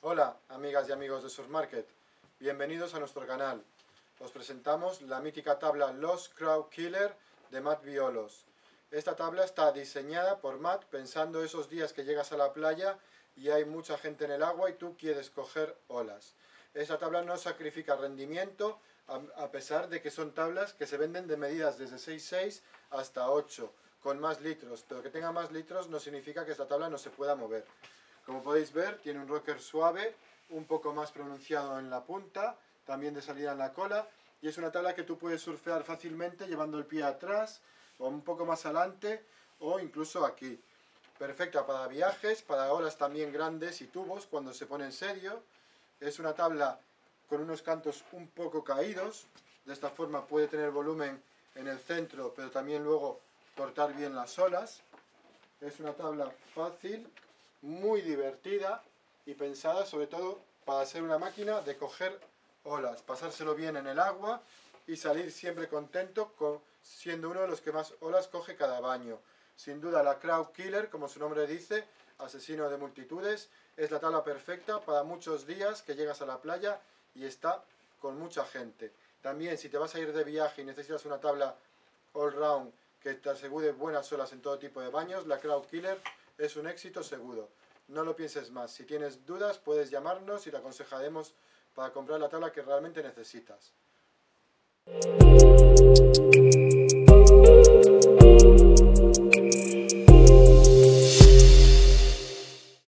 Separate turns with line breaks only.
Hola amigas y amigos de Surfmarket, bienvenidos a nuestro canal. Os presentamos la mítica tabla Los Crowd Killer de Matt Violos. Esta tabla está diseñada por Matt pensando esos días que llegas a la playa y hay mucha gente en el agua y tú quieres coger olas. Esta tabla no sacrifica rendimiento a pesar de que son tablas que se venden de medidas desde 6,6 hasta 8 con más litros, pero que tenga más litros no significa que esta tabla no se pueda mover. Como podéis ver, tiene un rocker suave, un poco más pronunciado en la punta, también de salida en la cola, y es una tabla que tú puedes surfear fácilmente llevando el pie atrás, o un poco más adelante, o incluso aquí. Perfecta para viajes, para olas también grandes y tubos cuando se pone en serio. Es una tabla con unos cantos un poco caídos, de esta forma puede tener volumen en el centro, pero también luego cortar bien las olas. Es una tabla fácil, muy divertida y pensada sobre todo para ser una máquina de coger olas, pasárselo bien en el agua y salir siempre contento con, siendo uno de los que más olas coge cada baño. Sin duda la Crowd Killer, como su nombre dice, asesino de multitudes, es la tabla perfecta para muchos días que llegas a la playa y está con mucha gente. También si te vas a ir de viaje y necesitas una tabla all round que te asegure buenas olas en todo tipo de baños, la Crowd Killer es un éxito seguro. No lo pienses más. Si tienes dudas, puedes llamarnos y te aconsejaremos para comprar la tabla que realmente necesitas.